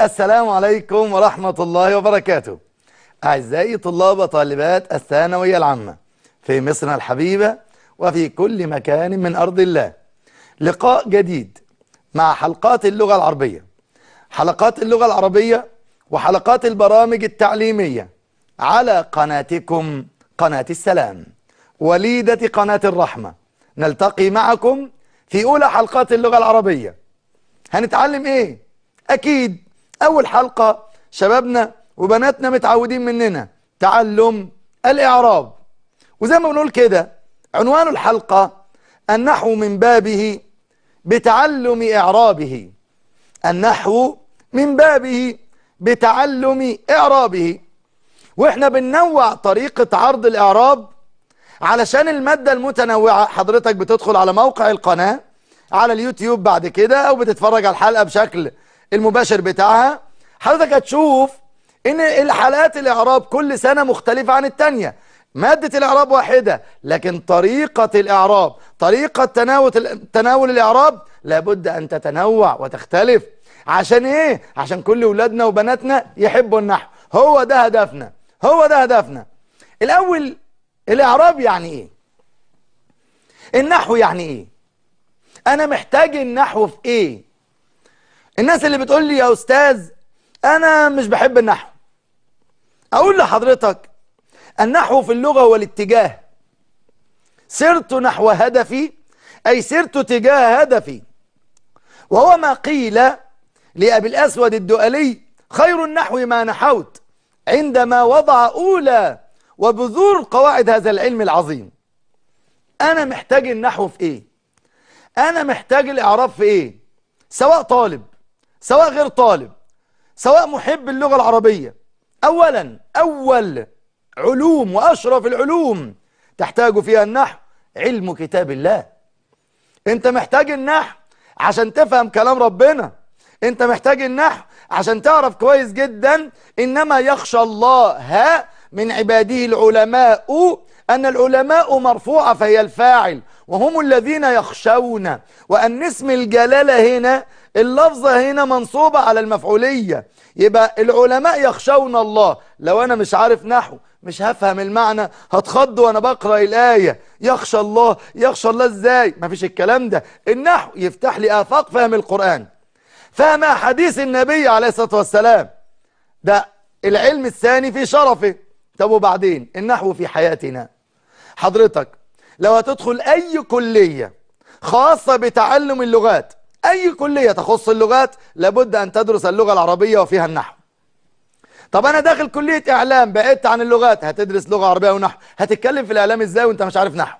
السلام عليكم ورحمة الله وبركاته. أعزائي طلاب وطالبات الثانوية العامة في مصرنا الحبيبة وفي كل مكان من أرض الله. لقاء جديد مع حلقات اللغة العربية. حلقات اللغة العربية وحلقات البرامج التعليمية على قناتكم قناة السلام. وليدة قناة الرحمة. نلتقي معكم في أولى حلقات اللغة العربية. هنتعلم إيه؟ أكيد أول حلقة شبابنا وبناتنا متعودين مننا. تعلم الإعراب. وزي ما بنقول كده عنوان الحلقة النحو من بابه بتعلم إعرابه. النحو من بابه بتعلم إعرابه. وإحنا بننوع طريقة عرض الإعراب علشان المادة المتنوعة. حضرتك بتدخل على موقع القناة على اليوتيوب بعد كده أو بتتفرج على الحلقة بشكل المباشر بتاعها. حضرتك هتشوف إن الحلقات الإعراب كل سنة مختلفة عن التانية. مادة الإعراب واحدة لكن طريقة الإعراب طريقة تناول تناول الإعراب لابد أن تتنوع وتختلف. عشان إيه؟ عشان كل ولادنا وبناتنا يحبوا النحو. هو ده هدفنا. هو ده هدفنا. الأول الإعراب يعني إيه؟ النحو يعني إيه؟ أنا محتاج النحو في إيه؟ الناس اللي بتقول لي يا أستاذ أنا مش بحب النحو. أقول لحضرتك النحو في اللغة هو الاتجاه سرت نحو هدفي أي سرت تجاه هدفي. وهو ما قيل لأبي الأسود الدؤلي خير النحو ما نحوت عندما وضع أولى وبذور قواعد هذا العلم العظيم. أنا محتاج النحو في إيه؟ أنا محتاج الإعراب في إيه؟ سواء طالب. سواء غير طالب سواء محب اللغة العربية. أولا أول علوم وأشرف العلوم تحتاج فيها النحو علم كتاب الله. أنت محتاج النحو عشان تفهم كلام ربنا. أنت محتاج النحو عشان تعرف كويس جدا إنما يخشى الله من عباده العلماء أن العلماء مرفوعة فهي الفاعل. وهم الذين يخشون. وأن اسم الجلالة هنا اللفظة هنا منصوبة على المفعولية. يبقى العلماء يخشون الله. لو أنا مش عارف نحو مش هفهم المعنى هتخض وأنا بقرأ الآية. يخشى الله يخشى الله إزاي؟ مفيش الكلام ده. النحو يفتح لي آفاق فهم القرآن. فهم حديث النبي عليه الصلاة والسلام. ده العلم الثاني في شرفه. طب وبعدين؟ النحو في حياتنا. حضرتك لو هتدخل أي كلية خاصة بتعلم اللغات أي كلية تخص اللغات لابد أن تدرس اللغة العربية وفيها النحو. طب أنا داخل كلية إعلام بعدت عن اللغات هتدرس لغة عربية ونحو هتتكلم في الإعلام إزاي وأنت مش عارف نحو؟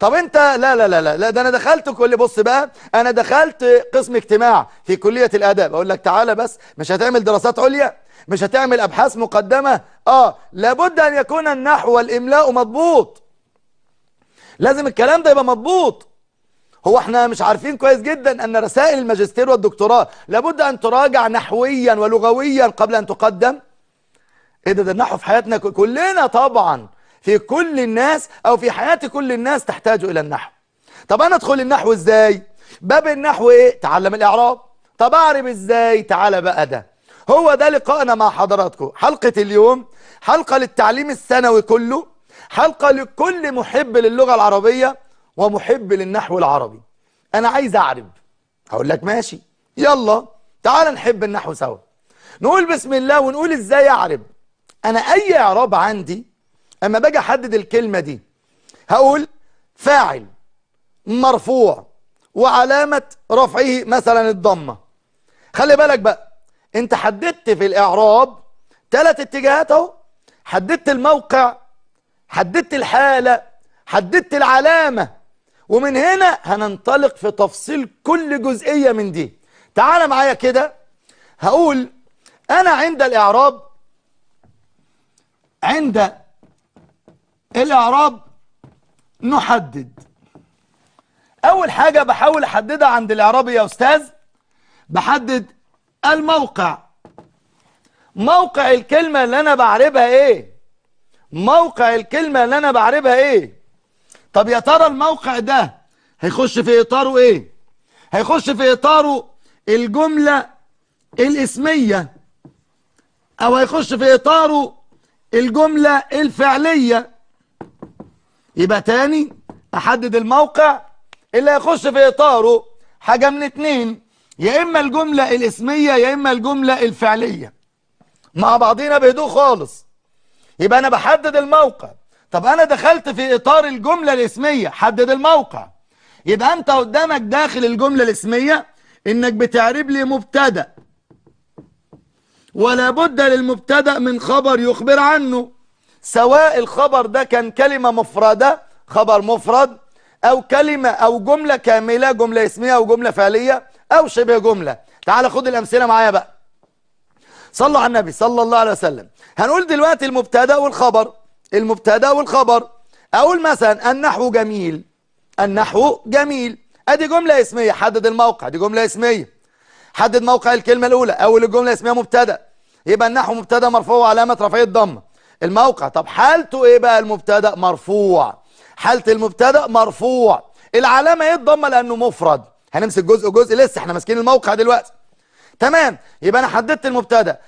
طب أنت لا لا لا لا, ده أنا دخلت كل بص بقى أنا دخلت قسم اجتماع في كلية الآداب. أقول لك تعالى بس مش هتعمل دراسات عليا مش هتعمل أبحاث مقدمة. آه لابد أن يكون النحو والإملاء مضبوط. لازم الكلام ده يبقى مضبوط. هو إحنا مش عارفين كويس جدا أن رسائل الماجستير والدكتوراه لابد أن تراجع نحويا ولغويا قبل أن تقدم. إيه ده؟ ده النحو في حياتنا كلنا طبعا في كل الناس أو في حياة كل الناس تحتاج إلى النحو. طب أنا أدخل النحو إزاي؟ باب النحو إيه؟ تعلم الإعراب. طب أعرب إزاي؟ تعالى بقى ده. هو ده لقائنا مع حضراتكم. حلقة اليوم حلقة للتعليم الثانوي كله حلقة لكل محب للغة العربية ومحب للنحو العربي. أنا عايز أعرب هقول لك ماشي. يلا تعال نحب النحو سوا. نقول بسم الله ونقول إزاي أعرب أنا أي إعراب عندي أما باجي أحدد الكلمة دي هقول فاعل مرفوع وعلامة رفعه مثلا الضمة. خلي بالك بقى أنت حددت في الإعراب ثلاث اتجاهات أهو. حددت الموقع حددت الحالة حددت العلامة. ومن هنا هننطلق في تفصيل كل جزئية من دي. تعال معايا كده. هقول أنا عند الإعراب عند الإعراب نحدد. أول حاجة بحاول أحددها عند الإعراب يا أستاذ بحدد الموقع. موقع الكلمة اللي أنا بعربها إيه؟ موقع الكلمة اللي أنا بعربها إيه؟ طب يا ترى الموقع ده هيخش في إطاره إيه؟ هيخش في إطاره الجملة الإسمية أو هيخش في إطاره الجملة الفعلية. يبقى تاني أحدد الموقع اللي هيخش في إطاره حاجة من اتنين يا إما الجملة الإسمية يا إما الجملة الفعلية. مع بعضينا بهدوء خالص. يبقى أنا بحدد الموقع. طب أنا دخلت في إطار الجملة الاسمية حدد الموقع. يبقى أنت قدامك داخل الجملة الاسمية إنك بتعرب لي مبتدأ. ولا بد للمبتدأ من خبر يخبر عنه. سواء الخبر ده كان كلمة مفردة خبر مفرد أو كلمة أو جملة كاملة جملة اسمية أو جملة فعلية أو شبه جملة. تعال خد الأمثلة معايا بقى. صلوا على النبي صلى الله عليه وسلم. هنقول دلوقتي المبتدأ والخبر. المبتدا والخبر. أقول مثلا النحو جميل. النحو جميل. أدي جملة اسمية. حدد الموقع. دي جملة اسمية. حدد موقع الكلمة الأولى. أول الجملة اسمها مبتدا. يبقى النحو مبتدا مرفوع علامة رفعه الضمه الموقع. طب حالته إيه بقى المبتدا؟ مرفوع. حالة المبتدا مرفوع. العلامة إيه الضمة؟ لأنه مفرد. هنمسك جزء جزء لسه إحنا ماسكين الموقع دلوقتي. تمام. يبقى أنا حددت المبتدا.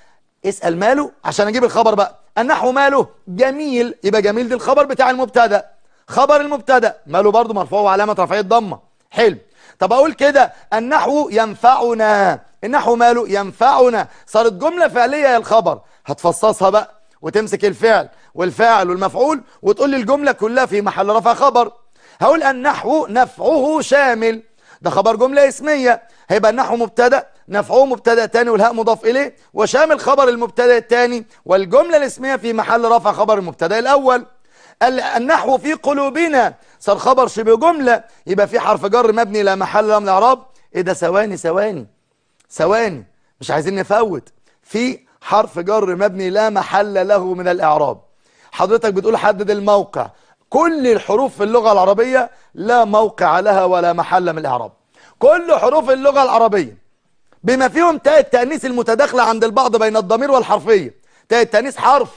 اسأل ماله عشان أجيب الخبر بقى. النحو ماله جميل. يبقى جميل دي الخبر بتاع المبتدأ. خبر المبتدأ ماله برضو مرفوع وعلامة رفعه الضمة. حلو. طب أقول كده النحو ينفعنا. النحو ماله ينفعنا. صارت جملة فعلية يا الخبر. هتفصصها بقى وتمسك الفعل والفاعل والمفعول وتقول لي الجملة كلها في محل رفع خبر. هقول النحو نفعه شامل. ده خبر جملة اسمية. هيبقى النحو مبتدأ نفعه مبتدا تاني والهاء مضاف إليه. وشامل خبر المبتدا الثاني والجملة الاسمية في محل رفع خبر المبتدا الأول. النحو في قلوبنا. صار خبر شبه جملة. يبقى في حرف جر مبني لا محل له من الاعراب إيه ده؟ ثواني ثواني. ثواني. مش عايزين نفوت. في حرف جر مبني لا محل له من الإعراب. حضرتك بتقول حدد الموقع. كل الحروف في اللغة العربية لا موقع لها ولا محل من الإعراب. كل حروف اللغة العربية بما فيهم تاء التأنيث المتداخلة عند البعض بين الضمير والحرفية. تاء التأنيث حرف.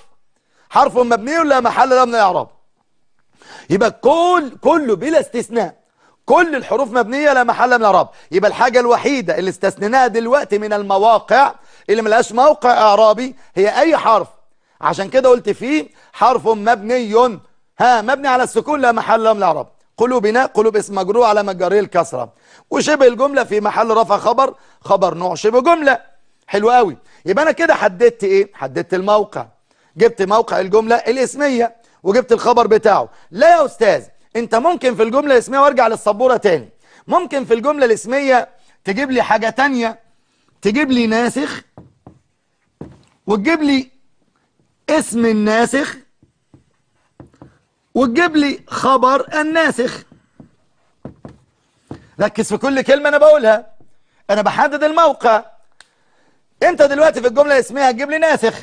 حرف مبني لا محل له من الإعراب. يبقى كل كله بلا استثناء. كل الحروف مبنية لا محل من الإعراب. يبقى الحاجة الوحيدة اللي استثنيناها دلوقتي من المواقع اللي ملهاش موقع إعرابي هي أي حرف. عشان كده قلت فيه حرف مبني ها مبني على السكون لا محل له من الإعراب. قلوبنا قلوب اسم مجرور على مجريه الكسرة. وشبه الجملة في محل رفع خبر خبر نوع شبه جملة. حلو قوي. يبقى أنا كده حددت إيه؟ حددت الموقع. جبت موقع الجملة الاسمية وجبت الخبر بتاعه. لا يا أستاذ أنت ممكن في الجملة الاسمية وأرجع للسبورة تاني. ممكن في الجملة الاسمية تجيب لي حاجة تانية تجيب لي ناسخ وتجيب لي اسم الناسخ وتجيب لي خبر الناسخ. ركز في كل كلمة أنا بقولها. أنا بحدد الموقع. أنت دلوقتي في الجملة اسمها هتجيب لي ناسخ.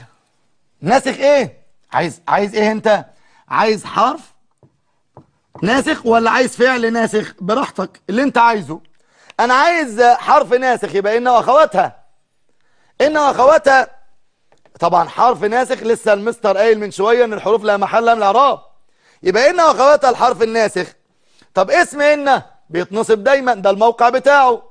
ناسخ إيه؟ عايز عايز إيه أنت؟ عايز حرف ناسخ ولا عايز فعل ناسخ؟ براحتك اللي أنت عايزه. أنا عايز حرف ناسخ يبقى إن وأخواتها إن وأخواتها طبعا حرف ناسخ لسه المستر قايل من شوية إن الحروف لها محل من الإعراب يبقى إن وأخواتها الحرف الناسخ. طب اسم إن بيتنصب دايما ده الموقع بتاعه.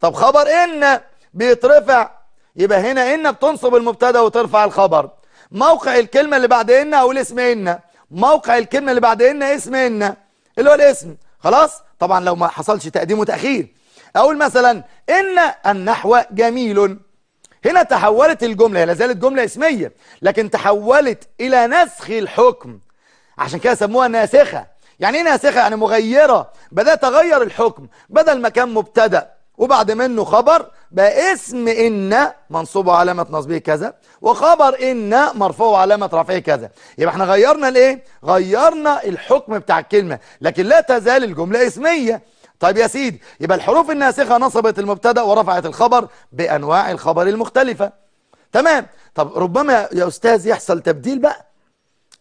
طب خبر إن بيترفع يبقى هنا إن بتنصب المبتدأ وترفع الخبر. موقع الكلمة اللي بعد إن أقول اسم إن. موقع الكلمة اللي بعد إن اسم إن. اللي هو الاسم. خلاص؟ طبعا لو ما حصلش تقديم وتأخير. أقول مثلا إن النحو جميل. هنا تحولت الجملة هي لازالت جملة اسمية لكن تحولت إلى نسخ الحكم. عشان كده سموها ناسخة. يعني إيه ناسخة يعني مغيرة. بدأت أغير الحكم. بدل ما كان مبتدأ وبعد منه خبر بقى اسم إن منصوب علامة نصبه كذا وخبر إن مرفوع علامة رفعه كذا. يبقى إحنا غيرنا الايه غيرنا الحكم بتاع الكلمة. لكن لا تزال الجملة اسمية. طيب يا سيدي يبقى الحروف الناسخة نصبت المبتدأ ورفعت الخبر بأنواع الخبر المختلفة. تمام؟ طب ربما يا أستاذ يحصل تبديل بقى.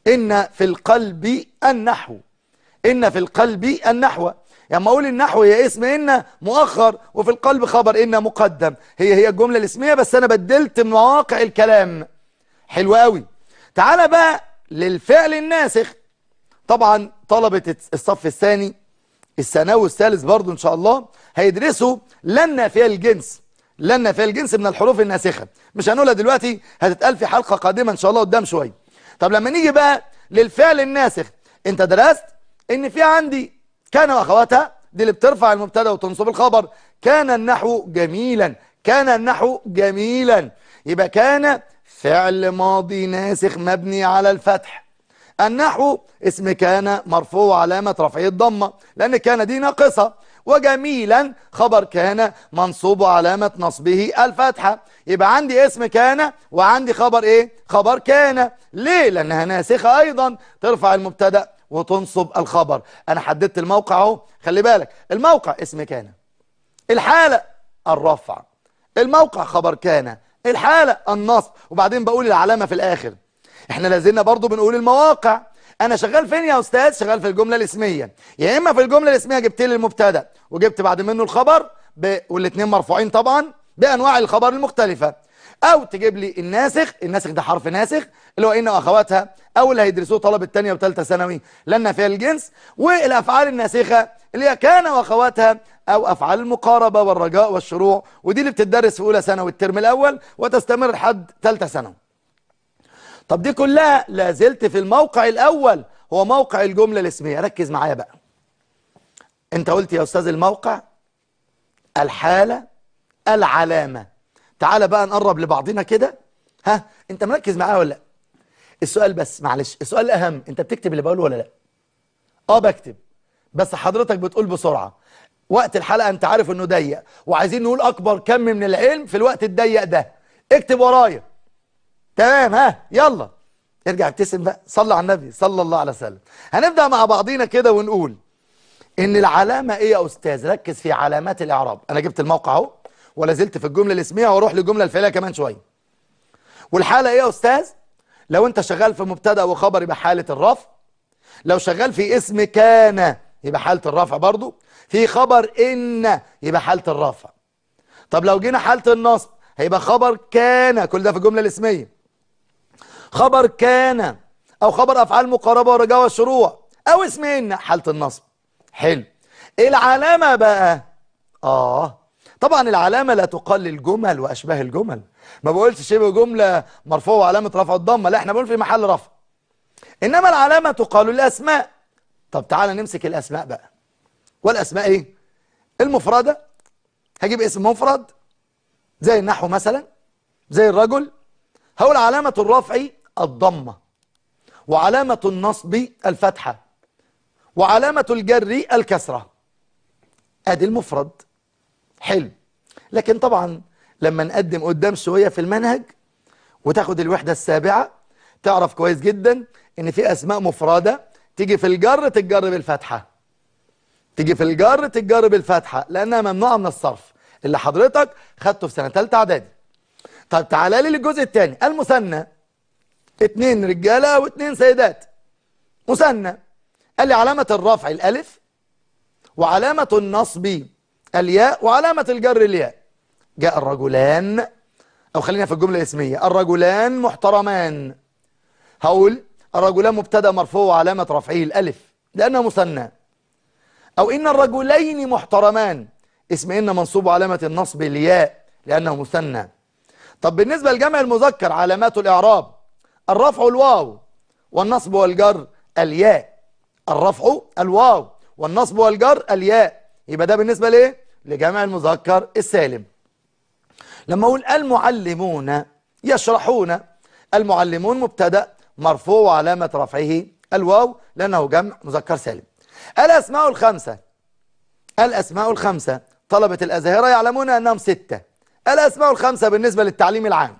إن في القلب النحو. إن في القلب النحو يعني أقول النحو هي اسم إن مؤخر وفي القلب خبر إن مقدم. هي هي الجملة الاسمية بس أنا بدلت مواقع الكلام. حلو قوي تعال بقى للفعل الناسخ. طبعا طلبة الصف الثاني الثانوي الثالث برضو إن شاء الله هيدرسوا لن نافية الجنس. لأن في الجنس من الحروف الناسخة. مش هنقولها دلوقتي هتتقال في حلقة قادمة إن شاء الله قدام شوية. طب لما نيجي بقى للفعل الناسخ. أنت درست؟ إن في عندي كان واخواتها دي اللي بترفع المبتدأ وتنصب الخبر كان النحو جميلا كان النحو جميلا. يبقى كان فعل ماضي ناسخ مبني على الفتح. النحو اسم كان مرفوع علامة رفعه الضمة لأن كان دي ناقصة. وجميلا خبر كان منصوب علامة نصبه الفتحة. يبقى عندي اسم كان وعندي خبر إيه؟ خبر كان. ليه؟ لأنها ناسخة أيضا ترفع المبتدأ وتنصب الخبر. أنا حددت الموقع أهو. خلي بالك الموقع اسم كان الحالة الرفع الموقع خبر كان الحالة النصب. وبعدين بقول العلامة في الآخر. إحنا لازلنا برضو بنقول المواقع. أنا شغال فين يا أستاذ؟ شغال في الجملة الاسمية. يا إما في الجملة الاسمية جبت لي المبتدأ وجبت بعد منه الخبر ب... والاثنين مرفوعين طبعا بأنواع الخبر المختلفة. أو تجيب لي الناسخ الناسخ ده حرف ناسخ اللي هو ان واخواتها أو اللي هيدرسوه طلبة الثانية وثالثه ثانوي لأن فيها الجنس. والأفعال الناسخة اللي هي كان وأخواتها أو أفعال المقاربة والرجاء والشروع ودي اللي بتدرس في أولى ثانوي الترم الأول وتستمر لحد ثالثه ثانوي. طب دي كلها لازلت في الموقع الأول هو موقع الجملة الاسمية. ركز معايا بقى. أنت قلت يا أستاذ الموقع الحالة العلامة. تعال بقى نقرب لبعضنا كده. ها انت مركز معايا ولا لأ؟ السؤال بس معلش السؤال الأهم انت بتكتب اللي بقوله ولا لأ؟ آه بكتب. بس حضرتك بتقول بسرعة. وقت الحلقة انت عارف انه ضيق. وعايزين نقول أكبر كم من العلم في الوقت الضيق ده. اكتب ورايا. تمام ها يلا. ارجع ابتسم بقى. صلى على النبي صلى الله عليه وسلم. هنبدأ مع بعضينا كده ونقول إن العلامة إيه يا أستاذ؟ ركز في علامات الإعراب. أنا جبت الموقع أهو. ولا زلت في الجملة الاسمية وأروح للجملة الفعلية كمان شوية. والحالة إيه يا أستاذ؟ لو أنت شغال في مبتدأ وخبر يبقى حالة الرفع. لو شغال في اسم كان يبقى حالة الرفع برضو. في خبر إن يبقى حالة الرفع. طب لو جينا حالة النصب هيبقى خبر كان. كل ده في الجملة الاسمية خبر كان أو خبر أفعال مقاربة ورجاء والشروع أو اسم إن حالة النصب. حلو. العلامة بقى آه طبعا العلامة لا تقال للجمل وأشباه الجمل. ما بقولش شبه جملة مرفوع وعلامة رفع الضمة لا إحنا بنقول في محل رفع. إنما العلامة تقال للاسماء طب تعالى نمسك الأسماء بقى. والأسماء إيه؟ المفردة. هجيب اسم مفرد زي النحو مثلا زي الرجل. هقول علامة الرفع الضمة وعلامة النصب الفتحة وعلامة الجر الكسرة. أدي المفرد. حلو. لكن طبعا لما نقدم قدام شوية في المنهج وتاخد الوحدة السابعة تعرف كويس جدا إن في أسماء مفردة تيجي في الجر تتجر بالفتحة تيجي في الجر تتجر بالفتحة لأنها ممنوعة من الصرف. اللي حضرتك خدته في سنة ثالثه إعدادي. طب تعالى لي للجزء الثاني. المثنى. اتنين رجالة واتنين سيدات. مثنى. قال لي علامة الرفع الألف وعلامة النصب. الياء وعلامة الجر الياء. جاء الرجلان أو خلينا في الجملة الاسمية. الرجلان محترمان. هقول الرجلان مبتدا مرفوع وعلامة رفعه الألف لأنه مثنى. أو إن الرجلين محترمان. اسم إن منصوب علامة النصب الياء لأنه مثنى. طب بالنسبة لجمع المذكر علامات الإعراب الرفع الواو والنصب والجر الياء. الرفع الواو والنصب والجر الياء. يبقى ده بالنسبة ليه لجمع المذكر السالم. لما أقول المعلمون يشرحون المعلمون مبتدأ مرفوع وعلامة رفعه الواو لأنه جمع مذكر سالم. الأسماء الخمسة الأسماء الخمسة طلبة الأزهرة يعلمون أنهم ستة. الأسماء الخمسة بالنسبة للتعليم العام.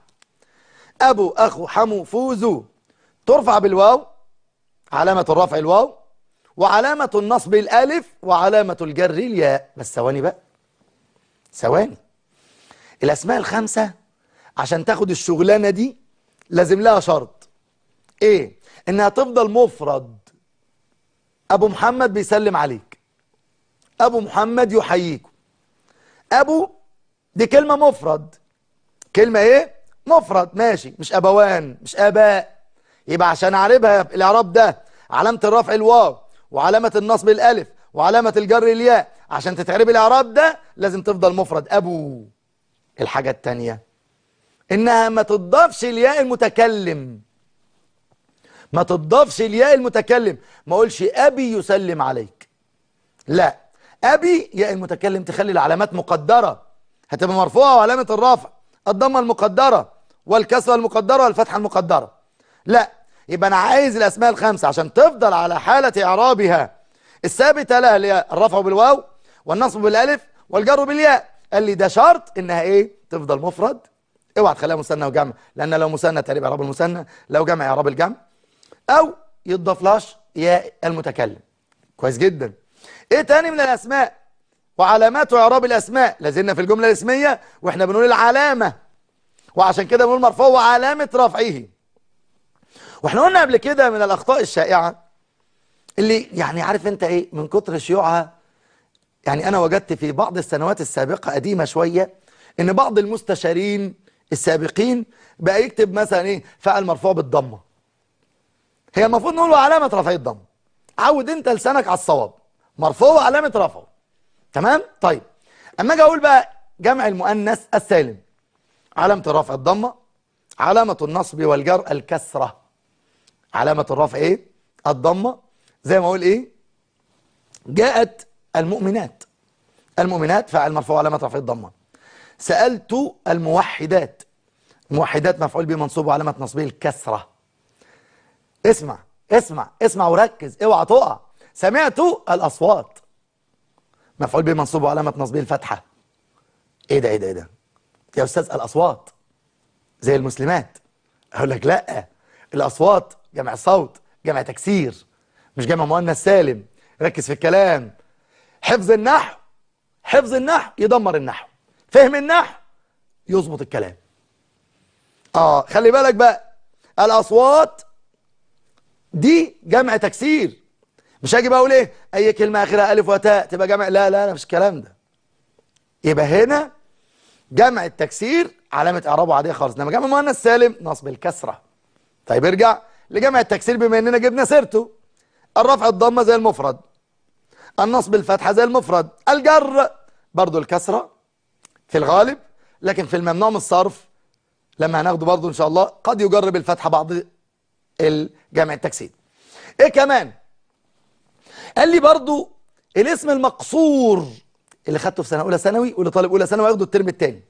أبو أخو حمو فوزو. ترفع بالواو علامة الرفع الواو وعلامة النصب الألف وعلامة الجر الياء. بس ثواني بقى. ثواني. الأسماء الخمسة عشان تاخد الشغلانة دي لازم لها شرط. إيه إنها تفضل مفرد. أبو محمد بيسلم عليك. أبو محمد يحييكم أبو دي كلمة مفرد. كلمة إيه؟ مفرد. ماشي. مش أبوان مش آباء. يبقى عشان أعربها الإعراب ده علامة الرفع الواو وعلامة النصب الألف وعلامة الجر الياء عشان تتعرب الإعراب ده لازم تفضل مفرد. أبو الحاجة التانية إنها ما تضافش الياء المتكلم. ما تضافش الياء المتكلم. ما أقولش أبي يسلم عليك. لا أبي ياء المتكلم تخلي العلامات مقدرة. هتبقى مرفوعة وعلامة الرفع الضمة المقدرة والكسرة المقدرة والفتحة المقدرة. لا يبقى أنا عايز الأسماء الخمسة عشان تفضل على حالة إعرابها. الثابتة لها اللي هي الرفع بالواو والنصب بالألف والجر بالياء قال لي ده شرط إنها إيه؟ تفضل مفرد. اوعى تخليها مثنى وجمع لأن لو مثنى تقريبا اعراب المثنى لو جمع اعراب الجمع. أو يضاف لهاش ياء المتكلم. كويس جدا. إيه تاني من الأسماء؟ وعلامات اعراب الأسماء. لازلنا في الجملة الإسمية وإحنا بنقول العلامة. وعشان كده بنقول مرفوع وعلامة رفعه. وإحنا قلنا قبل كده من الأخطاء الشائعة اللي يعني عارف أنت إيه؟ من كتر شيوعها يعني أنا وجدت في بعض السنوات السابقة قديمة شوية إن بعض المستشارين السابقين بقى يكتب مثلا إيه فعل مرفوع بالضمه هي المفروض نقول له علامة رفع الضمه عود أنت لسانك على الصواب. مرفوع علامه رفعه تمام؟ طيب. أما أجي أقول بقى جمع المؤنث السالم. علامة الرفع الضمه علامة النصب والجر الكسرة. علامة الرفع إيه؟ الضمه زي ما أقول إيه؟ جاءت المؤمنات. المؤمنات فعل مرفوع علامه رفع الضمة. سألت الموحدات. موحدات مفعول به منصوب وعلامة نصبه الكسرة. اسمع اسمع اسمع وركز اوعى تقع. سمعت الأصوات. مفعول به منصوب وعلامة نصبه الفتحة. إيه ده إيه ده إيه ده؟ يا أستاذ الأصوات. زي المسلمات. أقول لك لأ. الأصوات جمع صوت جمع تكسير. مش جمع مؤنث سالم. ركز في الكلام. حفظ النحو حفظ النحو يدمر النحو فهم النحو يظبط الكلام. آه خلي بالك بقى الأصوات دي جمع تكسير. مش هاجي بقى أقول إيه أي كلمة آخرها ألف وتاء تبقى جمع لا لا لا مش الكلام ده. يبقى هنا جمع التكسير علامة اعرابه عادية خالص. إنما جمع مؤنث سالم نصب الكسرة. طيب ارجع لجمع التكسير بما إننا جبنا سيرته. الرفع الضمة زي المفرد. النصب الفتحه زي المفرد. الجر برضو الكسرة في الغالب لكن في الممنوع من الصرف لما هناخده برضو إن شاء الله قد يجرب الفتحة بعض الجمع التكسير إيه كمان؟ قال لي برضو الاسم المقصور اللي خدته في سنة أولى ثانوي واللي طالب أولى ثانوي ياخده الترم الثاني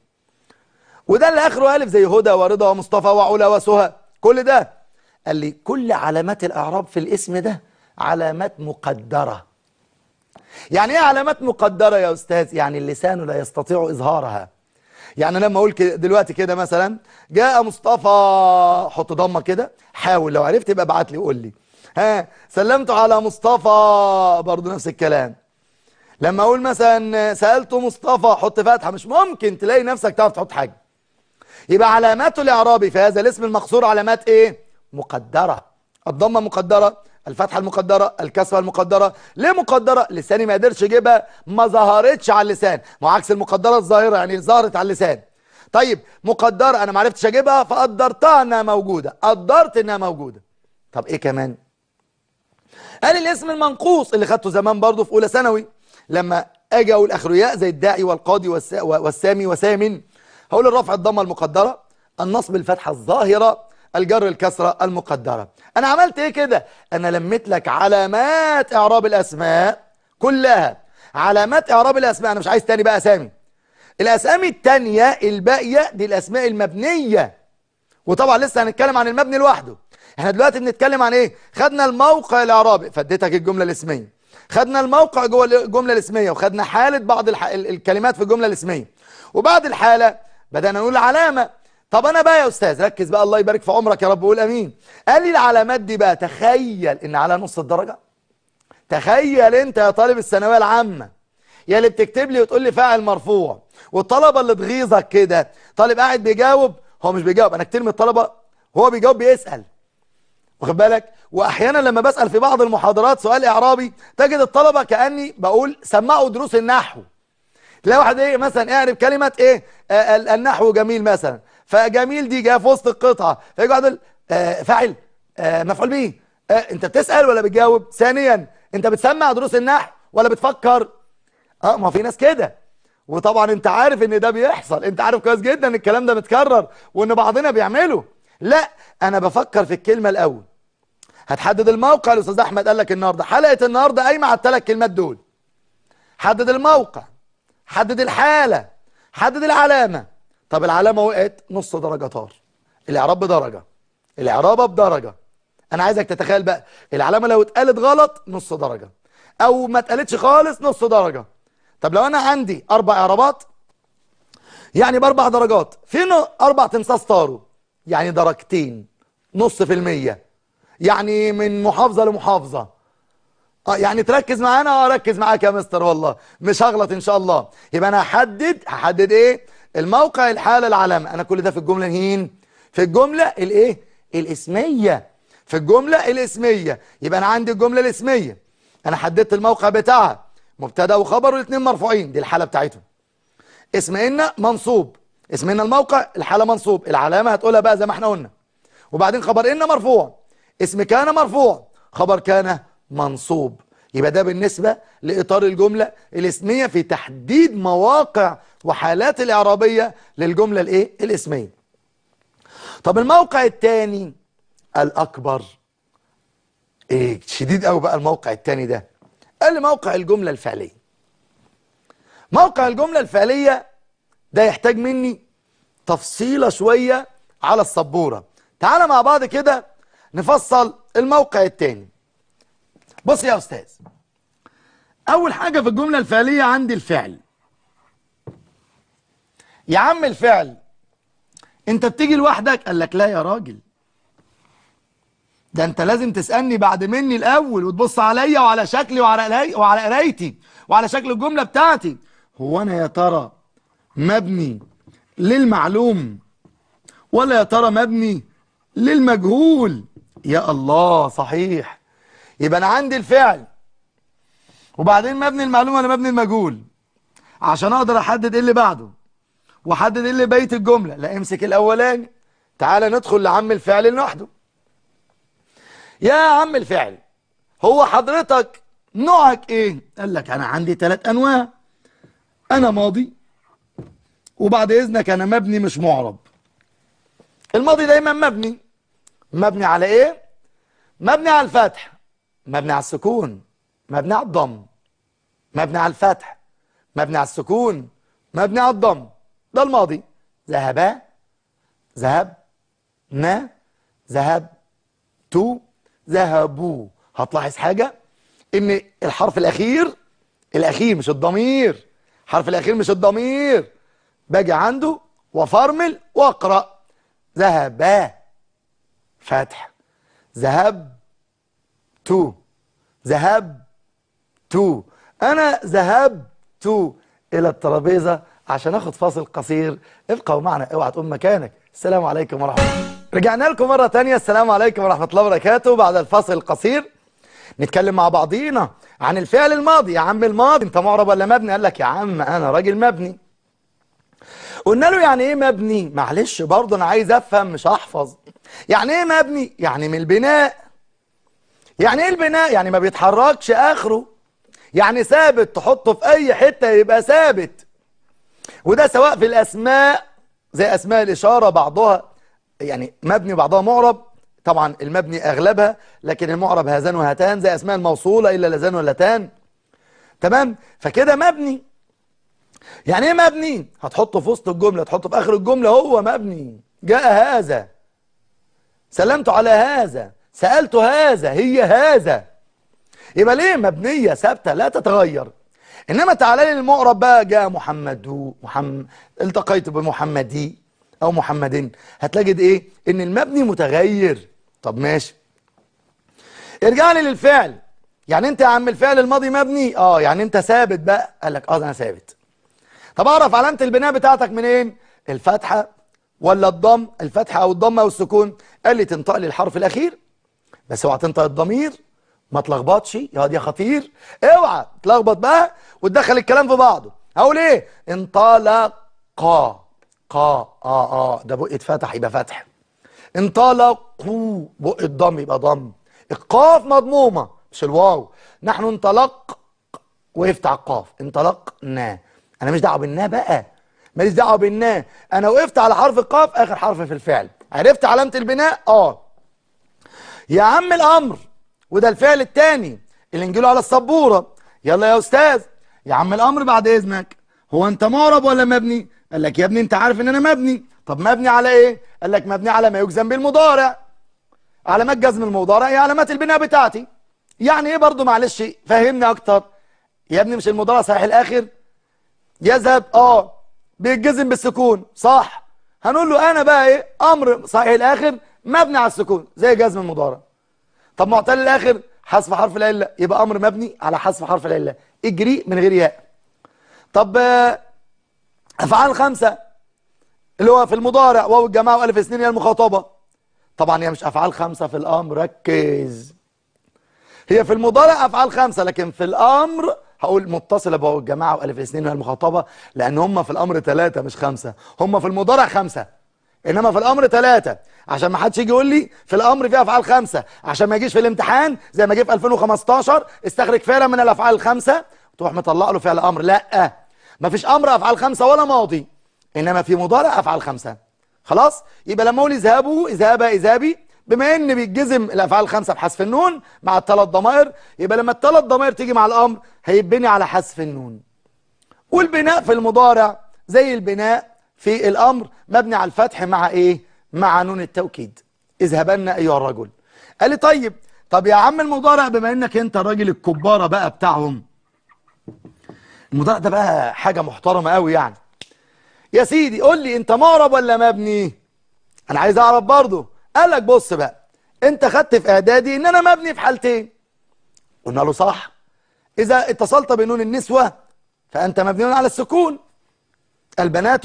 وده اللي آخره ألف زي هدى ورضا ومصطفى وعلا وسهى. كل ده؟ قال لي كل علامات الأعراب في الاسم ده علامات مقدرة. يعني إيه علامات مقدرة يا أستاذ؟ يعني اللسان لا يستطيع إظهارها. يعني لما كده دلوقتي كده مثلا جاء مصطفى حط ضمة كده حاول لو عرفت يبقى ابعت لي قول لي. ها سلمت على مصطفى برضو نفس الكلام. لما أقول مثلا سألت مصطفى حط فتحه مش ممكن تلاقي نفسك تعرف تحط حاجة. يبقى علامات الإعرابي في هذا الاسم المقصور علامات إيه؟ مقدرة. الضمة مقدرة. الفتحة المقدرة الكسره المقدرة ليه مقدره لساني ما قدرش يجيبها ما ظهرتش على اللسان. وعكس المقدرة الظاهرة يعني ظهرت على اللسان. طيب مقدرة أنا ما عرفتش أجيبها فقدرتها إنها موجودة. قدرت إنها موجودة. طب إيه كمان؟ قال الاسم المنقوص اللي خدته زمان برضه في أولى ثانوي لما أجي أقول اخره ياء زي الداعي والقاضي والسا والسامي وسام هقول الرفع الضمة المقدرة النصب الفتحه الظاهرة الجر الكسرة المقدرة. أنا عملت إيه كده؟ أنا لميت لك علامات إعراب الأسماء كلها. علامات إعراب الأسماء. أنا مش عايز تاني بقى أسامي. الأسامي التانية الباقية دي الأسماء المبنية. وطبعا لسه هنتكلم عن المبني لوحده. إحنا دلوقتي بنتكلم عن إيه؟ خدنا الموقع الإعرابي. فديتك الجملة الاسمية. خدنا الموقع جوه الجملة الاسمية. وخدنا حالة بعض الح... الكلمات في الجملة الاسمية. وبعد الحالة بدأنا نقول علامة. طب أنا بقى يا أستاذ ركز بقى الله يبارك في عمرك يا رب قول آمين. قال لي العلامات دي بقى تخيل إن على نص الدرجة. تخيل أنت يا طالب الثانوية العامة يا اللي بتكتب لي وتقول لي فاعل مرفوع والطلبة اللي تغيظك كده طالب قاعد بيجاوب هو مش بيجاوب أنا كتير من الطلبة هو بيجاوب بيسأل. واخد بالك؟ وأحيانا لما بسأل في بعض المحاضرات سؤال إعرابي تجد الطلبة كأني بقول سمعوا دروس النحو. تلاقي واحد إيه مثلا إعرب كلمة إيه؟ آه النحو جميل مثلا. فجميل دي جاية في وسط القطعة. فيجي يقعد آه فاعل آه مفعول به. آه انت بتسأل ولا بتجاوب؟ ثانيا انت بتسمع دروس النحو ولا بتفكر؟ آه ما في ناس كده. وطبعا انت عارف إن ده بيحصل. انت عارف كويس جدا إن الكلام ده متكرر وإن بعضنا بيعمله. لا أنا بفكر في الكلمة الأول. هتحدد الموقع الأستاذ أحمد قال لك النهارده. حلقة النهارده قايمة على الثلاث كلمات دول. حدد الموقع حدد الحالة حدد العلامة. طب العلامة وقعت نص درجة طار. الإعراب بدرجة. الاعرابة بدرجة. أنا عايزك تتخيل بقى العلامة لو اتقالت غلط نص درجة. أو ما اتقالتش خالص نص درجة. طب لو أنا عندي أربع إعرابات يعني بأربع درجات فين أربع تمساس طاروا. يعني درجتين نص في المية. يعني من محافظة لمحافظة. آه يعني تركز معانا؟ آه ركز معاك يا مستر والله. مش هغلط إن شاء الله. يبقى أنا هحدد هحدد إيه؟ الموقع الحالة العلامة. أنا كل ده في الجملة هين في الجملة الإيه؟ الإسمية. في الجملة الإسمية. يبقى أنا عندي الجملة الإسمية. أنا حددت الموقع بتاعها. مبتدأ وخبر والاثنين مرفوعين. دي الحالة بتاعتهم. اسم إن منصوب. اسم إن الموقع الحالة منصوب. العلامة هتقولها بقى زي ما إحنا قلنا. وبعدين خبر إن مرفوع. اسم كان مرفوع. خبر كان منصوب. يبقى ده بالنسبة لإطار الجملة الإسمية في تحديد مواقع وحالات الإعرابية للجملة الإيه؟ الإسمية. طب الموقع الثاني الأكبر. إيه شديد قوي بقى الموقع الثاني ده. قال موقع الجملة الفعلية. موقع الجملة الفعلية ده يحتاج مني تفصيلة شوية على السبورة. تعالى مع بعض كده نفصل الموقع الثاني بص يا أستاذ أول حاجة في الجملة الفعلية عندي الفعل. يا عم الفعل أنت بتيجي لوحدك؟ قال لك لا يا راجل. ده أنت لازم تسألني بعد مني الأول وتبص عليا وعلى شكلي وعلى وعلى قرايتي وعلى شكل الجملة بتاعتي. هو أنا يا ترى مبني للمعلوم ولا يا ترى مبني للمجهول؟ يا الله صحيح. يبقى أنا عندي الفعل. وبعدين مبني المعلوم ولا مبني المجهول؟ عشان أقدر أحدد إيه اللي بعده. وحدد إيه اللي بيت الجملة. لا امسك الأولاني. تعالى ندخل لعم الفعل لوحده. يا عم الفعل هو حضرتك نوعك إيه؟ قال لك أنا عندي ثلاث أنواع. أنا ماضي وبعد إذنك أنا مبني مش معرب. الماضي دايما مبني. مبني على إيه؟ مبني على الفتح. مبني على السكون مبني على الضم مبني على الفتح مبني على السكون مبني على الضم. ده الماضي. ذهبا ذهب نا ذهب تو ذهبوا هتلاحظ حاجة؟ إن الحرف الأخير الأخير مش الضمير. الحرف الأخير مش الضمير. باجي عنده وفرمل واقرأ. ذهبا فتح. ذهب تو. ذهب تو. أنا ذهبت إلى الترابيزة عشان أخد فاصل قصير. ابقوا معنا أوعى تقوم مكانك. السلام عليكم ورحمة الله. رجعنا لكم مرة تانية. السلام عليكم ورحمة الله وبركاته. بعد الفاصل القصير نتكلم مع بعضينا عن الفعل الماضي. يا عم الماضي أنت معرب ولا مبني؟ قال لك يا عم أنا راجل مبني. قلنا له يعني إيه مبني؟ معلش برضه أنا عايز أفهم مش احفظ يعني إيه مبني؟ يعني من البناء يعني إيه البناء؟ يعني ما بيتحركش آخره. يعني ثابت تحطه في أي حتة يبقى ثابت. وده سواء في الأسماء زي أسماء الإشارة بعضها يعني مبني بعضها معرب. طبعا المبني أغلبها لكن المعرب هذان وهاتان زي أسماء الموصولة إلا لذان ولتان تمام؟ فكده مبني. يعني إيه مبني؟ هتحطه في وسط الجملة تحطه في آخر الجملة هو مبني. جاء هذا. سلمت على هذا. سألت هذا هي هذا. يبقى ليه مبنية ثابتة لا تتغير؟ إنما تعالى لي المعرب بقى جاء محمد محمد التقيت بمحمدي أو محمدين هتلاقي إيه؟ إن المبني متغير. طب ماشي. ارجع لي للفعل. يعني أنت يا عم الفعل الماضي مبني؟ آه يعني أنت ثابت بقى. قال لك آه أنا ثابت. طب أعرف علامة البناء بتاعتك منين؟ الفتحة ولا الضم؟ الفتحة أو الضم أو السكون قال لي تنطق لي الحرف الأخير. بس اوعى تنطق الضمير ما تلخبطش يا دي خطير. اوعى تلخبط بقى وتدخل الكلام في بعضه. هقول إيه؟ انطلق قا آه آه ده بق اتفتح يبقى فتح. انطلقوا. بق الضم يبقى ضم. القاف مضمومة مش الواو. نحن انطلق ويفتح القاف. انطلقنا. أنا مش دعوة بالنا بقى. ماليش دعوة بالنا. أنا وقفت على حرف القاف آخر حرف في الفعل. عرفت علامة البناء؟ آه. يا عم الأمر وده الفعل الثاني اللي نجيله على السبورة. يلا يا أستاذ. يا عم الأمر بعد إذنك. هو أنت معرب ولا مبني؟ قال لك يا ابني أنت عارف إن أنا مبني. طب مبني على إيه؟ قال لك مبني على ما يجزم بالمضارع. علامات جزم المضارع هي علامات البناء بتاعتي. يعني إيه برضو معلش فهمني أكتر. يا ابني مش المضارع صحيح الآخر؟ يذهب. آه. بيتجزم بالسكون. صح. هنقول له أنا بقى إيه؟ أمر صحيح الآخر. مبني على السكون زي جزم المضارع. طب معتل الآخر حذف حرف العله يبقى أمر مبني على حذف حرف العله اجري من غير ياء. طب آه، أفعال خمسة اللي هو في المضارع واو الجماعة وألف اثنين هي المخاطبة. طبعا هي مش أفعال خمسة في الأمر ركز. هي في المضارع أفعال خمسة لكن في الأمر هقول متصلة بواو الجماعة وألف اثنين وهي المخاطبة لأن هم في الأمر ثلاثة مش خمسة. هم في المضارع خمسة. إنما في الأمر ثلاثة. عشان ما حدش يجي يقول لي في الأمر فيها أفعال خمسة. عشان ما يجيش في الامتحان زي ما جه في 2015 استخرج فعلا من الأفعال الخمسة تروح مطلع له فعل أمر. لأ. ما فيش أمر أفعال خمسة ولا ماضي. إنما في مضارع أفعال خمسة. خلاص؟ يبقى لما أقول اذهبوا اذهبا اذهبي بما إن بيتجزم الأفعال الخمسة بحذف النون مع الثلاث ضمائر يبقى لما الثلاث ضمائر تيجي مع الأمر هيتبني على حذف النون. والبناء في المضارع زي البناء في الأمر مبني على الفتح مع إيه؟ مع نون التوكيد. اذهبن أيها الرجل. قال لي طيب طب يا عم المضارع بما إنك أنت الراجل الكبارة بقى بتاعهم. المضارع ده بقى حاجة محترمة قوي يعني. يا سيدي قول لي أنت معرب ولا مبني؟ أنا عايز أعرف برضه. قال لك بص بقى أنت خدت في إعدادي إن أنا مبني في حالتين. قلنا له صح. إذا اتصلت بنون النسوة فأنت مبني على السكون. البنات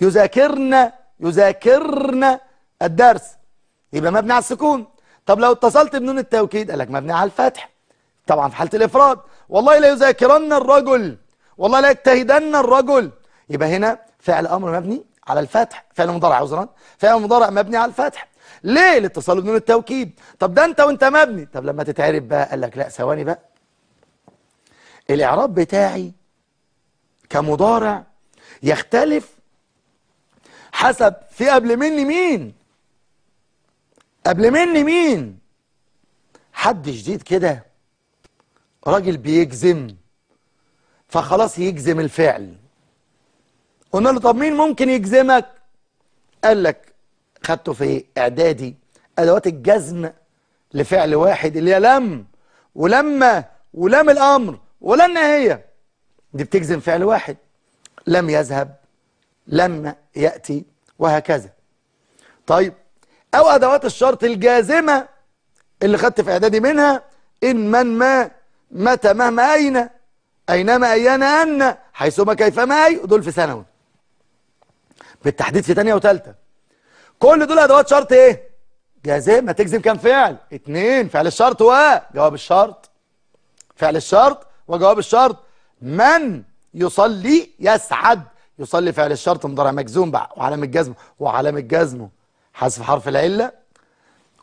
يذاكرن يذاكرن الدرس. يبقى مبني على السكون. طب لو اتصلت بنون التوكيد؟ قال لك مبني على الفتح. طبعا في حالة الإفراد. والله لا يذاكرن الرجل. والله لا يجتهدن الرجل. يبقى هنا فعل أمر مبني على الفتح. فعل مضارع عذرا. فعل مضارع مبني على الفتح. ليه؟ الاتصال بنون التوكيد. طب ده أنت وأنت مبني. طب لما تتعرف بقى قال لك لا ثواني بقى. الإعراب بتاعي كمضارع يختلف حسب في قبل مني مين؟ قبل مني مين؟ حد جديد كده. راجل بيجزم. فخلاص يجزم الفعل. قلنا له طب مين ممكن يجزمك؟ قال لك خدته في إعدادي. أدوات الجزم لفعل واحد اللي هي لم. ولما ولم الأمر ولا النهايه دي بتجزم فعل واحد. لم يذهب لم يأتي. وهكذا. طيب أو أدوات الشرط الجازمة اللي خدت في إعدادي منها إن من ما متى مهما أين أينما أيان أن حيثما كيفما أي دول في ثانوي. بالتحديد في تانية وتالتة. كل دول أدوات شرط إيه؟ جازمة. تجزم كام فعل؟ اتنين. فعل الشرط وجواب الشرط. فعل الشرط وجواب الشرط. من يصلي يسعد. يصلي فعل الشرط مضارع مجزوم بقى وعلامة جزمه وعلامة جزمه. حذف حرف العلة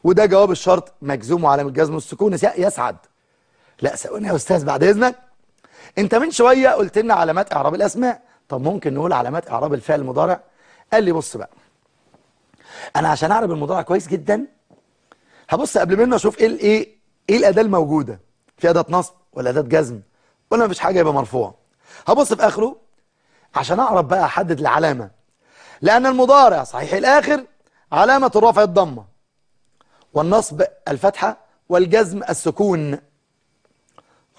وده جواب الشرط مجزوم وعلامة جزمه. السكون يسعد. لا ثواني يا أستاذ بعد إذنك. أنت من شوية قلت لنا علامات إعراب الأسماء. طب ممكن نقول علامات إعراب الفعل المضارع؟ قال لي بص بقى. أنا عشان اعرب المضارع كويس جدا هبص قبل منه أشوف إيه الايه إيه الأداة الموجودة. في أداة نصب ولا أداة جزم؟ ولا مفيش حاجة يبقى مرفوع. هبص في آخره عشان أعرف بقى أحدد العلامة. لأن المضارع صحيح الآخر علامة الرفع الضمة والنصب الفتحة والجزم السكون.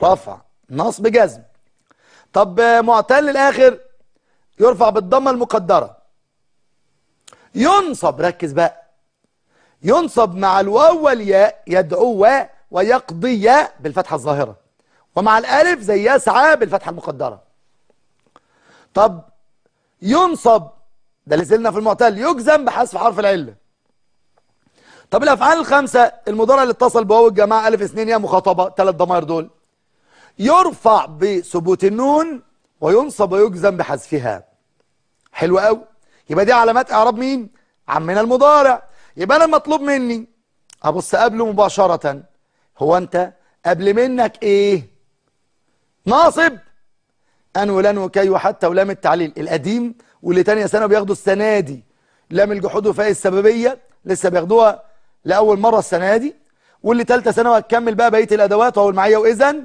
رفع نصب جزم. طب معتل الآخر يرفع بالضمة المقدرة. ينصب ركز بقى. ينصب مع الواو والياء يدعو ويقضي بالفتحة الظاهرة ومع الألف زي يسعى بالفتحة المقدرة. طب ينصب ده اللي زلنا في المعتل يجزم بحذف حرف العلة. طب الأفعال الخمسة المضارع اللي اتصل بواو الجماعة ألف اثنين يا مخاطبة ثلاث ضمائر دول. يرفع بثبوت النون وينصب ويجزم بحذفها. حلو قوي يبقى دي علامات إعراب مين؟ عمنا المضارع. يبقى أنا المطلوب مني. أبص قبله مباشرة. هو أنت قبل منك إيه؟ ناصب. أن ولن وكي وحتى ولام التعليل. القديم واللي تانية سنة بياخدوا السنة دي. لام الجحود وفاء السببية لسه بياخدوها لأول مرة السنة دي. واللي تالتة سنة هتكمل بقى بقية الأدوات وهو المعية وإذن.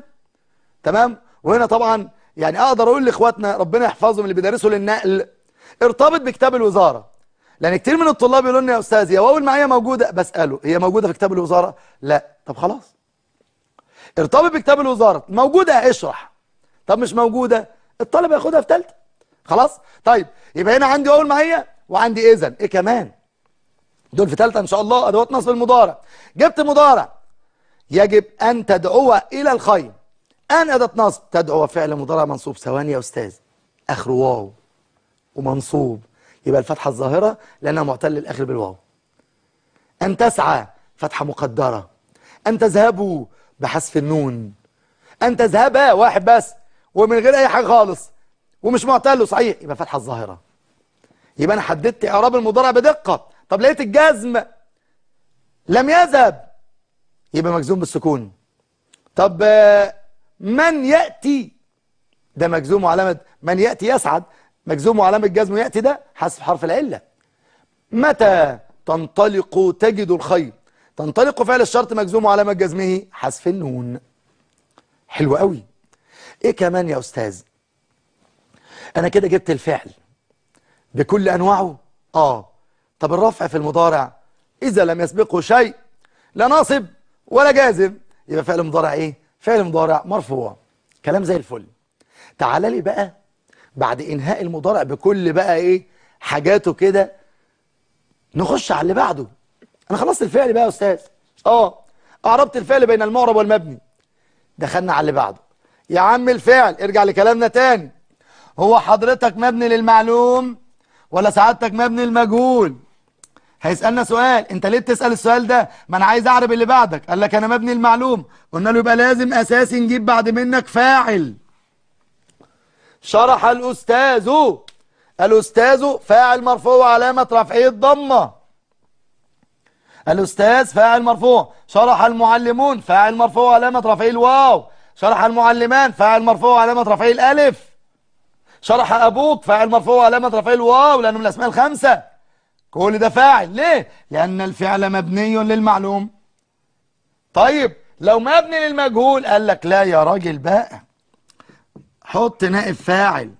تمام؟ وهنا طبعا يعني أقدر أقول لإخواتنا ربنا يحفظهم اللي بيدرسوا للنقل. ارتبط بكتاب الوزارة. لأن كتير من الطلاب يقولوا لنا يا أستاذ يا واو المعية موجودة؟ بسأله. هي موجودة في كتاب الوزارة؟ لا. طب خلاص. ارتبط بكتاب الوزارة. موجودة؟ اشرح. طب مش موجودة؟ الطالب ياخدها في ثالثه خلاص؟ طيب يبقى هنا عندي أول معيه وعندي إذن؟ إيه كمان؟ دول في ثالثه إن شاء الله. أدوات نصب المضارع. جبت مضارع. يجب أن تدعو إلى الخير. ان اداه نصب تدعو فعل مضارع منصوب. ثواني يا أستاذ. آخر واو. ومنصوب. يبقى الفتحة الظاهرة لأنها معتل الآخر بالواو. أن تسعى فتحة مقدرة. أن تذهبوا بحذف النون. أن تذهبا واحد بس. ومن غير أي حاجة خالص. ومش معتل صحيح. يبقى فتحة الظاهرة. يبقى أنا حددت اعراب المضارع بدقة. طب لقيت الجزم لم يذهب. يبقى مجزوم بالسكون. طب من يأتي؟ ده مجزوم وعلامة من يأتي يسعد. مجزوم وعلامة جزم يأتي ده حسب حرف العلة. متى تنطلق تجد الخير؟ تنطلق فعل الشرط مجزوم وعلامة جزمه حذف النون. حلو قوي. إيه كمان يا أستاذ؟ أنا كده جبت الفعل بكل أنواعه؟ آه. طب الرفع في المضارع؟ إذا لم يسبقه شيء لا ناصب ولا جازم. يبقى فعل مضارع إيه؟ فعل مضارع مرفوع. كلام زي الفل. تعال لي بقى بعد إنهاء المضارع بكل بقى إيه؟ حاجاته كده نخش على اللي بعده. أنا خلصت الفعل بقى يا أستاذ. آه. أعربت الفعل بين المعرب والمبني. دخلنا على اللي بعده. يا عم الفعل ارجع لكلامنا تاني. هو حضرتك مبني للمعلوم ولا سعادتك مبني للمجهول؟ هيسألنا سؤال انت ليه بتسأل السؤال ده؟ ما أنا عايز اعرف اللي بعدك. قال لك أنا مبني المعلوم قلنا له يبقى لازم اساسي نجيب بعد منك فاعل. شرح الأستاذ. الأستاذ فاعل مرفوع علامة رفعه الضمة. الأستاذ فاعل مرفوع. شرح المعلمون فاعل مرفوع علامة رفعه الواو. شرح المعلمان فاعل مرفوع علامة رفعه الألف. شرح أبوك فاعل مرفوع علامة رفعه الواو لأنه من الأسماء الخمسة. كل ده فاعل. ليه؟ لأن الفعل مبني للمعلوم. طيب لو مبني للمجهول قال لك لا يا راجل بقى. حط نائب فاعل.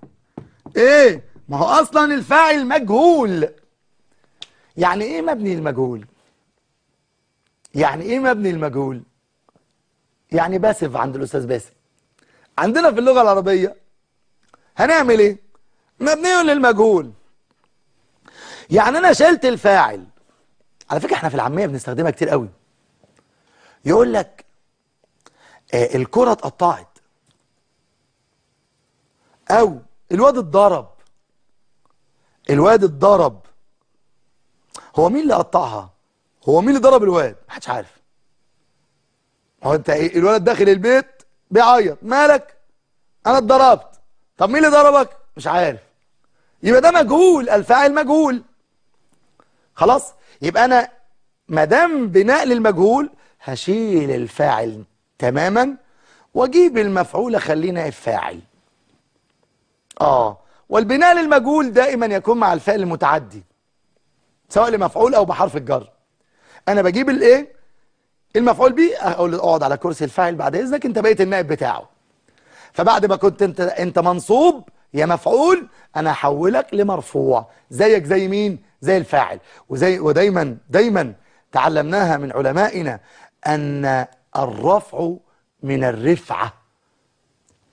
إيه؟ ما هو أصلا الفاعل مجهول. يعني إيه مبني للمجهول؟ يعني إيه مبني للمجهول؟ يعني باسف عند الأستاذ باسم. عندنا في اللغة العربية هنعمل إيه؟ مبني للمجهول. يعني أنا شلت الفاعل. على فكرة إحنا في العامية بنستخدمها كتير قوي. يقول لك آه الكرة اتقطعت. أو الواد اتضرب. الواد اتضرب. هو مين اللي قطعها؟ هو مين اللي ضرب الواد؟ محدش عارف. هو انت إيه الولد داخل البيت بيعيط. مالك؟ أنا اتضربت. طب مين اللي ضربك؟ مش عارف. يبقى ده مجهول الفاعل مجهول. خلاص؟ يبقى أنا ما دام بناء للمجهول هشيل الفاعل تماما واجيب المفعول اخليه الفاعل. آه. والبناء للمجهول دائما يكون مع الفعل المتعدي سواء لمفعول أو بحرف الجر. أنا بجيب الإيه؟ المفعول به أقول له اقعد على كرسي الفاعل بعد إذنك أنت بقيت النائب بتاعه. فبعد ما كنت أنت أنت منصوب يا مفعول أنا هحولك لمرفوع. زيك زي مين؟ زي الفاعل. وزي ودايما دايما تعلمناها من علمائنا أن الرفع من الرفعة.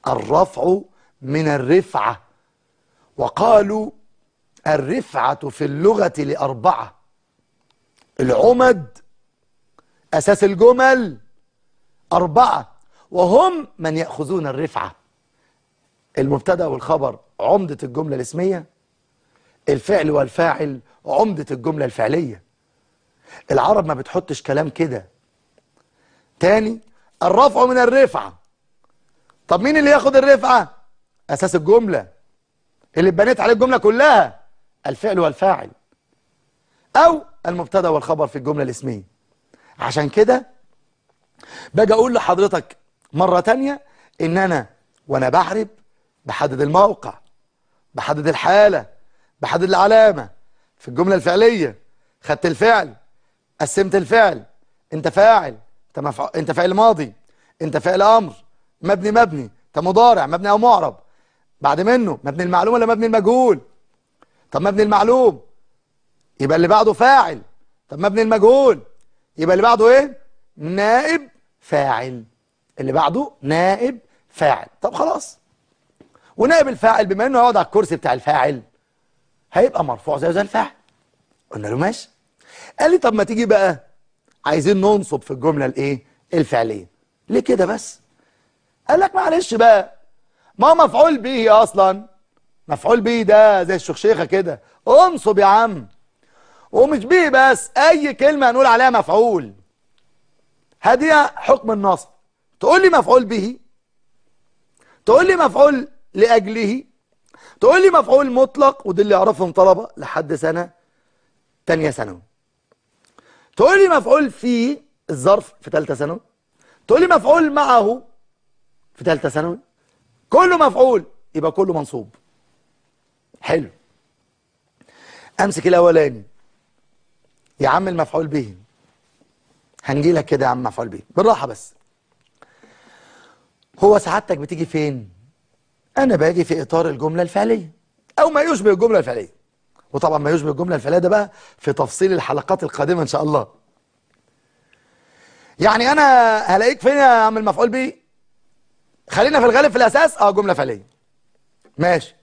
الرفع من الرفعة. وقالوا الرفعة في اللغة لأربعة. العمد أساس الجمل أربعة وهم من يأخذون الرفعة. المبتدأ والخبر عمدة الجملة الاسمية الفعل والفاعل عمدة الجملة الفعلية. العرب ما بتحطش كلام كده. تاني الرفع من الرفعة. طب مين اللي ياخد الرفعة؟ أساس الجملة. اللي اتبنيت عليه الجملة كلها الفعل والفاعل. أو المبتدأ والخبر في الجملة الاسمية. عشان كده باجي أقول لحضرتك مرة تانية ان أنا وأنا بحرب بحدد الموقع بحدد الحالة بحدد العلامة. في الجملة الفعلية خدت الفعل قسمت الفعل. انت فاعل انت, مفع... انت فعل ماضي انت فعل أمر. مبني مبني. انت مضارع مبني أو معرب. بعد منه مبني المعلوم ولا مبني المجهول؟ طب مبني المعلوم. يبقى اللي بعده فاعل. طب مبني المجهول. يبقى اللي بعده إيه؟ نائب فاعل. اللي بعده نائب فاعل. طب خلاص. ونائب الفاعل بما إنه يقعد على الكرسي بتاع الفاعل هيبقى مرفوع زيه زي الفاعل. قلنا له ماشي. قال لي طب ما تيجي بقى عايزين ننصب في الجملة الإيه؟ الفعلية. ليه كده بس؟ قال لك معلش بقى ما مفعول به أصلا. مفعول به ده زي الشخشيخه كده. انصب يا عم. ومش به بس أي كلمة هنقول عليها مفعول. هدي حكم النصب. تقول لي مفعول به. تقول لي مفعول لأجله. تقول لي مفعول مطلق ودي اللي يعرفهم طلبة لحد سنة تانية ثانوي. تقول لي مفعول فيه الظرف في ثالثه ثانوي. تقول لي مفعول معه في ثالثه ثانوي. كله مفعول يبقى كله منصوب. حلو. أمسك الأولاني. يا عم المفعول به. هنجي لك كده يا عم مفعول به. بالراحة بس. هو سعادتك بتيجي فين؟ أنا باجي في إطار الجملة الفعلية. أو ما يشبه الجملة الفعلية. وطبعا ما يشبه الجملة الفعلية ده بقى في تفصيل الحلقات القادمة إن شاء الله. يعني أنا هلاقيك فين يا عم المفعول به؟ خلينا في الغالب في الأساس. آه جملة فعلية. ماشي.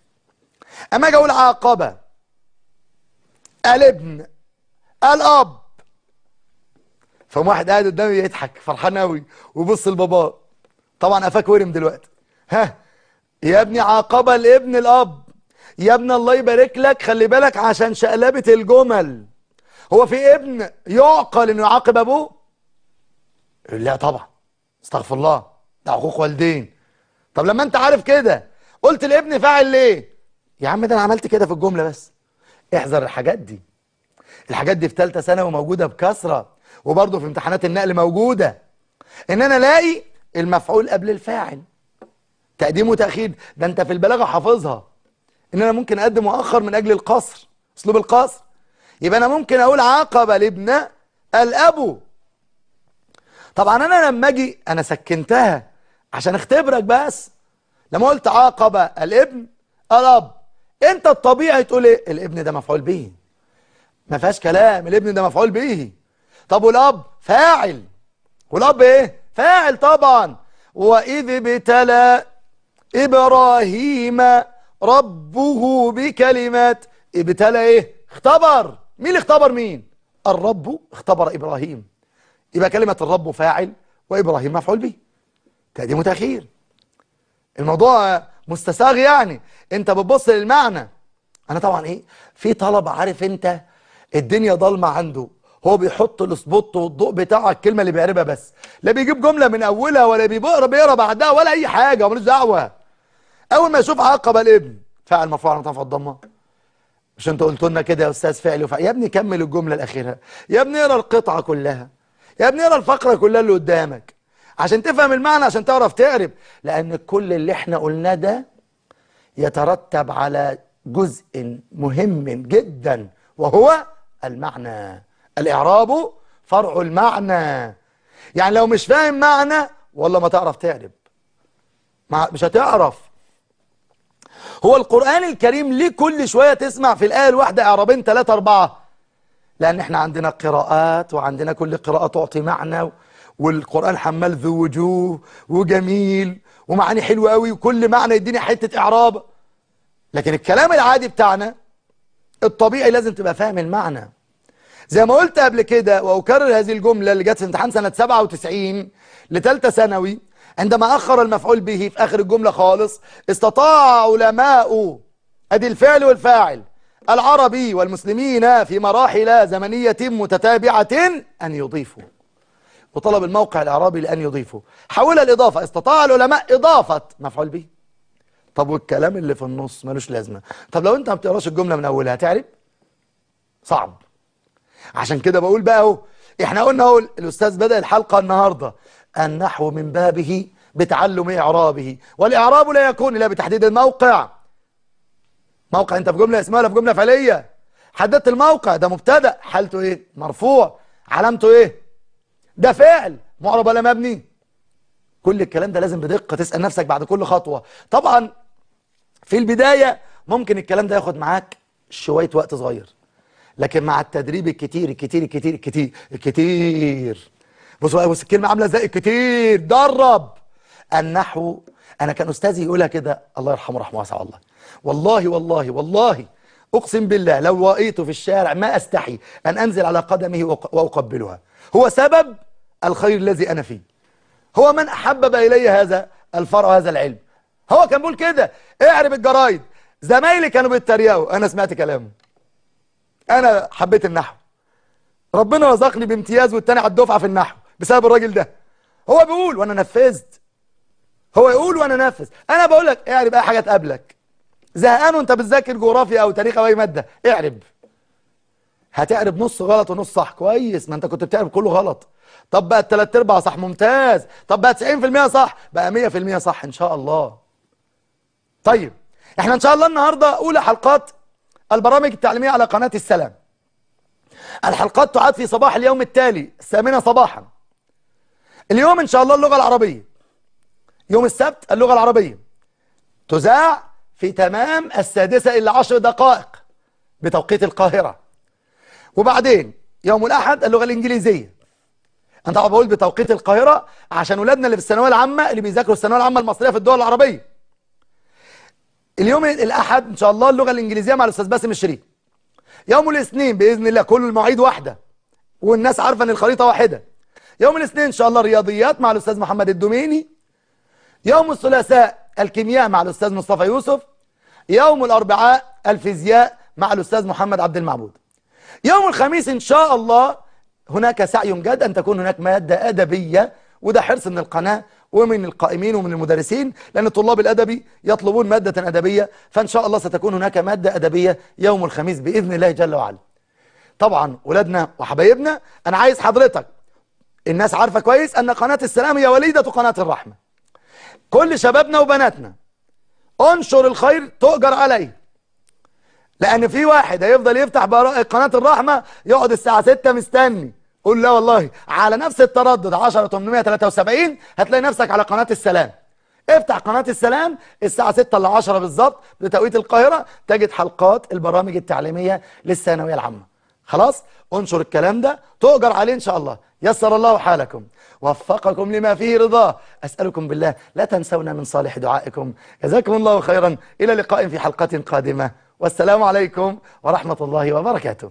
أما أجي أقول عاقبه الابن الأب. فقام واحد قاعد قدامي يضحك فرحان قوي ويبص لباباه طبعا قفاك ورم دلوقتي. ها يا ابني عاقبه الابن الأب. يا ابن الله يبارك لك خلي بالك عشان شقلبة الجمل. هو في ابن يعقل إنه يعاقب أبوه؟ لا طبعا. استغفر الله. ده حقوق والدين. طب لما أنت عارف كده قلت الابن فاعل ليه؟ يا عم ده أنا عملت كده في الجملة بس. احذر الحاجات دي. الحاجات دي في ثالثه ثانوي موجودة بكثرة وبرضه في امتحانات النقل موجودة. إن أنا ألاقي المفعول قبل الفاعل. تقديم وتأخير. ده أنت في البلاغة حافظها. إن أنا ممكن أقدم واخر من أجل القصر أسلوب القصر. يبقى أنا ممكن أقول عاقب الابن الأب. طبعا أنا لما أجي أنا سكنتها عشان أختبرك بس. لما قلت عاقب الابن الأب أنت الطبيعي تقول إيه؟ الابن ده مفعول به. ما فيهاش كلام الابن ده مفعول به. طب والأب؟ فاعل. والأب إيه؟ فاعل طبعا. وإذ ابتلى إبراهيم ربه بكلمات. ابتلى إيه؟ اختبر. مين اللي اختبر مين؟ الرب اختبر إبراهيم. يبقى كلمة الرب فاعل وإبراهيم مفعول به. تقديم وتأخير. الموضوع مستساغ يعني. أنت بتبص للمعنى. أنا طبعا إيه؟ في طلب عارف أنت الدنيا ضلمة عنده. هو بيحط السبوت والضوء بتاعه على الكلمة اللي بيعربها بس. لا بيجيب جملة من أولها ولا بيقرا بيقرأ بعدها ولا أي حاجة ملوش دعوة. أول ما يشوف عقب الابن فاعل مرفوع على في الضمة. مش انت قلت لنا كده يا أستاذ فعل وفعل؟ يا ابني كمل الجملة الأخيرة. يا ابني اقرأ القطعة كلها. يا ابني اقرأ الفقرة كلها اللي قدامك. عشان تفهم المعنى عشان تعرف تعرب لأن كل اللي إحنا قلناه ده يترتب على جزء مهم جدا وهو المعنى. الإعراب فرع المعنى. يعني لو مش فاهم معنى والله ما تعرف تعرب. مش هتعرف. هو القرآن الكريم ليه كل شوية تسمع في الآية الواحدة إعرابين ثلاثة أربعة. لأن إحنا عندنا قراءات وعندنا كل قراءة تعطي معنى والقرآن حمال ذو وجوه وجميل ومعاني حلوة قوي وكل معنى يديني حتة إعراب. لكن الكلام العادي بتاعنا الطبيعي لازم تبقى فاهم المعنى. زي ما قلت قبل كده وأكرر هذه الجملة اللي جت في امتحان سنة 97 لثالثة ثانوي عندما أخر المفعول به في آخر الجملة خالص استطاع علماء أدي الفعل والفاعل العربي والمسلمين في مراحل زمنية متتابعة أن يضيفوا وطلب الموقع الإعرابي لأن يضيفوا. حول الإضافة استطاع العلماء إضافة مفعول به. طب والكلام اللي في النص ملوش لازمة. طب لو أنت ما بتقراش الجملة من أولها تعرف؟ صعب. عشان كده بقول بقى اهو إحنا قلنا اهو الأستاذ بدأ الحلقة النهاردة النحو من بابه بتعلم إعرابه والإعراب لا يكون إلا بتحديد الموقع. موقع أنت في جملة اسمها ولا في جملة فعلية؟ حددت الموقع ده مبتدأ. حالته إيه؟ مرفوع. علامته إيه؟ ده فعل. معرب ولا مبني. كل الكلام ده لازم بدقة تسأل نفسك بعد كل خطوة. طبعا في البداية ممكن الكلام ده ياخد معاك شوية وقت صغير لكن مع التدريب الكتير الكتير الكتير الكتير الكتير. بص بقى بص الكلمة عاملة إزاي؟ الكتير. درب. النحو أنا كان أستاذي يقولها كده الله يرحمه رحمه واسعه والله. والله والله والله أقسم بالله لو رأيته في الشارع ما أستحي أن أنزل على قدمه وأقبلها. هو سبب الخير الذي أنا فيه. هو من أحبب إلي هذا الفرع هذا العلم. هو كان بيقول كده. اعرب الجرايد. زمايلي كانوا بيتريقوا. أنا سمعت كلامه أنا حبيت النحو. ربنا رزقني بامتياز والتاني على الدفعة في النحو بسبب الراجل ده. هو بيقول وأنا نفذت. هو يقول وأنا نفذ أنا بقول لك اعرب أي حاجة تقابلك. زهقان وأنت بتذاكر جغرافيا أو تاريخ أو أي مادة. اعرب هتعرب نص غلط ونص صح. كويس. ما أنت كنت بتعرب كله غلط. طب بقى الثلاث أرباع صح ممتاز. طب بقى 90% صح بقى 100% صح إن شاء الله. طيب إحنا إن شاء الله النهارده أولى حلقات البرامج التعليمية على قناة السلام. الحلقات تعاد في صباح اليوم التالي الثامنة صباحا. اليوم إن شاء الله اللغة العربية. يوم السبت اللغة العربية. تذاع في تمام السادسة الا عشر دقائق بتوقيت القاهرة. وبعدين يوم الأحد اللغة الإنجليزية. أنا طبعا بقول بتوقيت القاهرة عشان ولادنا اللي في الثانوية العامة اللي بيذاكروا الثانوية العامة المصرية في الدول العربية. اليوم الأحد إن شاء الله اللغة الإنجليزية مع الأستاذ باسم الشريف. يوم الاثنين بإذن الله كل المواعيد واحدة والناس عارفة إن الخريطة واحدة. يوم الاثنين إن شاء الله رياضيات مع الأستاذ محمد الدوميني. يوم الثلاثاء الكيمياء مع الأستاذ مصطفى يوسف. يوم الأربعاء الفيزياء مع الأستاذ محمد عبد المعبود. يوم الخميس إن شاء الله هناك سعي جاد أن تكون هناك مادة أدبية وده حرص من القناة ومن القائمين ومن المدرسين لأن الطلاب الأدبي يطلبون مادة أدبية فإن شاء الله ستكون هناك مادة أدبية يوم الخميس بإذن الله جل وعلا. طبعا ولادنا وحبايبنا أنا عايز حضرتك الناس عارفة كويس أن قناة السلام هي وليدة قناة الرحمة. كل شبابنا وبناتنا انشر الخير تؤجر عليه. لأن في واحد هيفضل يفتح قناة الرحمة يقعد الساعة 6 مستني. قول لا والله على نفس التردد 10873 هتلاقي نفسك على قناة السلام. افتح قناة السلام الساعة 6 ل 10 بالظبط بتوقيت القاهرة تجد حلقات البرامج التعليمية للثانوية العامة. خلاص؟ انشر الكلام ده تؤجر عليه إن شاء الله. يسر الله حالكم. وفقكم لما فيه رضاه. أسألكم بالله لا تنسونا من صالح دعائكم. جزاكم الله خيرا. إلى لقاء في حلقة قادمة. والسلام عليكم ورحمة الله وبركاته.